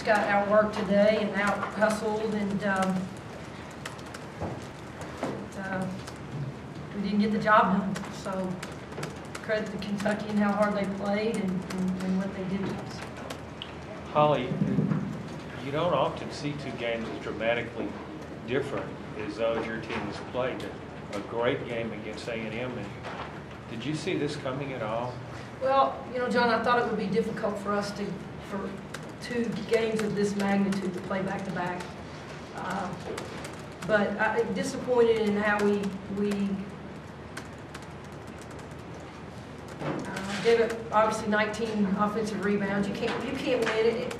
just got work today and out hustled and, um, uh, we didn't get the job done. So credit to Kentucky and how hard they played and, and and what they did to us. Holly, you don't often see two games as dramatically different as those your team has played. A great game against A and M, and did you see this coming at all? Well, you know, John, I thought it would be difficult for us to, for two games of this magnitude to play back-to-back. Uh, But I disappointed in how we, we uh, gave up, obviously 19 offensive rebounds. You can't, you can't win it.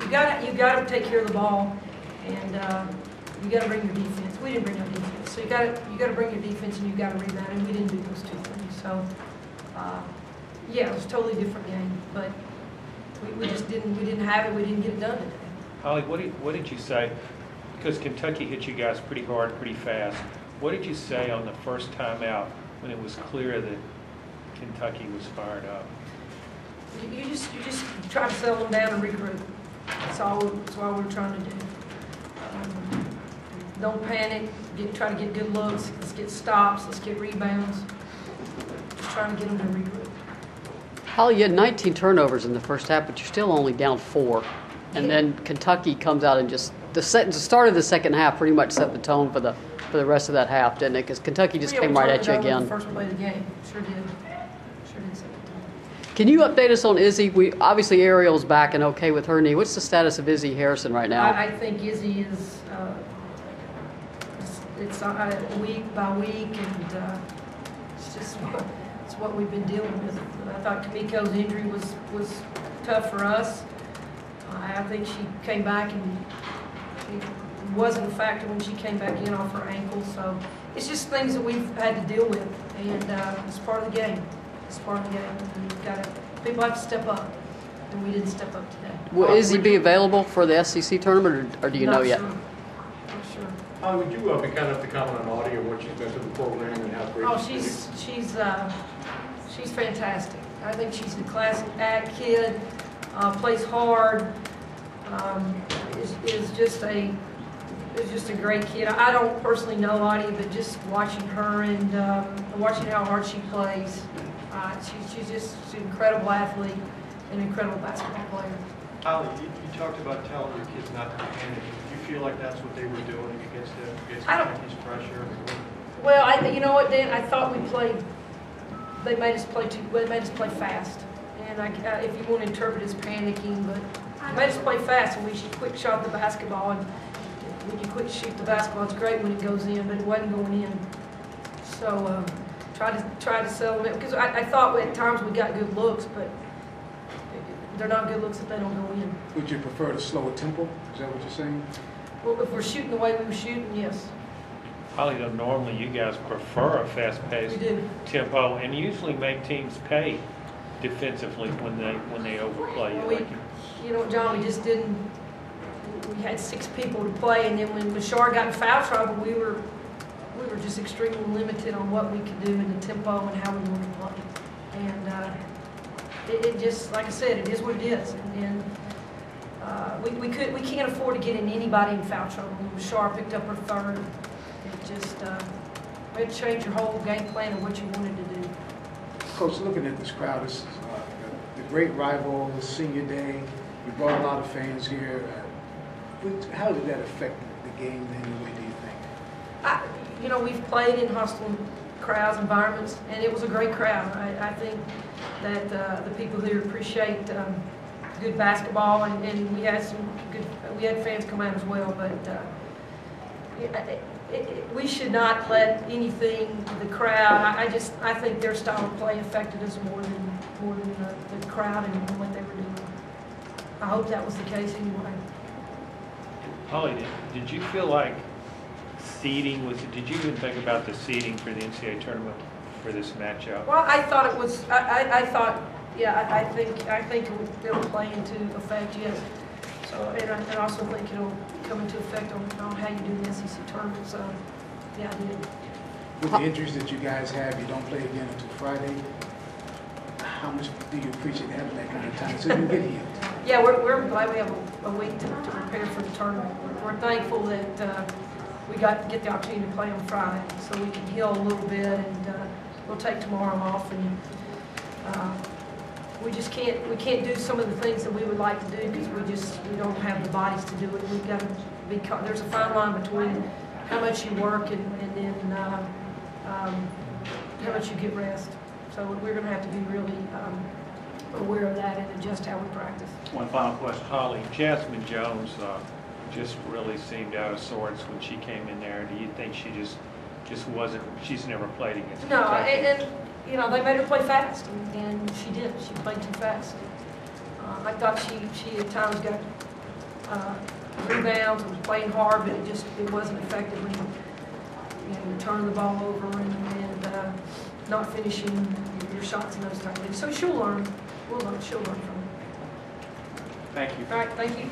You gotta, you gotta take care of the ball, and uh, you gotta bring your defense. We didn't bring our defense, so you gotta, you gotta bring your defense and you gotta rebound, and we didn't do those two things. So, uh, yeah, it was a totally different game, but we, we just didn't, we didn't have it, we didn't get it done today. Holly, what did, what did you say? Because Kentucky hit you guys pretty hard, pretty fast. What did you say on the first time out when it was clear that Kentucky was fired up? You, you just, you just try to settle them down and regroup. That's all, that's all we're trying to do. Um, Don't panic, get, try to get good looks, let's get stops, let's get rebounds. Just trying to get them to regroup. Holly, you had 19 turnovers in the first half, but you're still only down four. And then Kentucky comes out and just the, set, the start of the second half pretty much set the tone for the for the rest of that half, didn't it? Because Kentucky just Yeah, came right at you again. First play of the game, sure did. Sure did set the tone. Can you update us on Izzy? We obviously Ariel's back and okay with her knee. What's the status of Izzy Harrison right now? I, I think Izzy is, uh, it's- it's uh, week by week, and uh, it's just, it's what we've been dealing with. I thought Kamiko's injury was, was tough for us. I I think she came back and it wasn't a factor when she came back in off her ankle, so it's just things that we've had to deal with, and uh, it's part of the game. It's part of the game, and you've got to, people have to step up, and we didn't step up today. Will Izzy be available for the SEC tournament, or, or do you know Not yet? sure. Not sure. Holly, would you uh, be kind enough to comment on Audie and what she's been through the program and how great Oh, she's she's, she's, uh, she's fantastic. I think she's a classic act kid, uh, plays hard, um, is, is just a, is just a great kid. I don't personally know Audie, but just watching her and, um, watching how hard she plays, uh, she's, she's just, she's an incredible athlete, an incredible basketball player. Holly, you, you talked about telling your kids not to panic. Do you feel like that's what they were doing against the, against I don't- Kentucky's pressure? Well, I, you know what, Dan, I thought we played, they made us play too, well, they made us play fast. And I, uh, if you want to interpret it as panicking, but they made us play fast and we should quick shot the basketball. And when you quick shoot the basketball, it's great when it goes in, but it wasn't going in. So, um, try to, try to settle it, because I, I thought at times we got good looks, but they're not good looks if they don't go in. Would you prefer to slow a tempo? Is that what you're saying? Well, if we're shooting the way we were shooting, yes, Holly, though normally you guys prefer a fast-paced do. tempo and usually make teams pay defensively when they, when they overplay you. We- like you- You know, John, we just didn't, we had six people to play, and then when Bashar got in foul trouble, we were, we were just extremely limited on what we could do in the tempo and how we wanted to play. And, uh, it, it just, like I said, it is what it is, and, and, uh, we, we could, we can't afford to get in anybody in foul trouble. Bashar picked up her third, it just, uh, we had to change your whole game plan of what you wanted to do. Coach, looking at this crowd, this is uh, the great rival, the senior day. You brought a lot of fans here. Uh, How did that affect the game in any way, do you think? I, you know, we've played in hostile crowds, environments, and it was a great crowd. I, I think that uh, the people here appreciate um, good basketball, and, and we had some good, we had fans come out as well, but uh, it, it, it- we should not let anything, the crowd, I, I just, I think their style of play affected us more than, more than the, the crowd and what they were doing. I hope that was the case anyway. Holly, did, did you feel like seeding was, did you even think about the seeding for the NCAA tournament for this matchup? Well, I thought it was, I, I, I thought, yeah, I, I think, I think it'll play into effect, yes. And I, and I also think it'll come into effect on, on how you do the SEC tournament, so, yeah, I did. With the injuries that you guys have, you don't play again until Friday. How much do you appreciate having that kind of time so you get healed? Yeah, we're, we're glad we have a- a week to, to prepare for the tournament. We're- We're thankful that, uh, we got, to get the opportunity to play on Friday, so we can heal a little bit, and, uh, we'll take tomorrow off, and, uh, we just can't, we can't do some of the things that we would like to do, because we just, we don't have the bodies to do it. We've got to be, there's a fine line between how much you work and, and then, uh, um, how much you get rest. So we're gonna have to be really, um, aware of that and adjust how we practice. One final question. Holly, Jasmine Jones uh, just really seemed out of sorts when she came in there. Do you think she just, just wasn't, she's never played against No, Kentucky? and, and, you know, they made her play fast, and- and she did, she played too fast. Uh, I thought she, she at times got, uh, rebounds, and was playing hard, but it just, it wasn't effective when, you know, turning the ball over and, and, uh, not finishing your shots and those type of things. So she'll learn, we'll learn, she'll learn from it. Thank you. All right, thank you.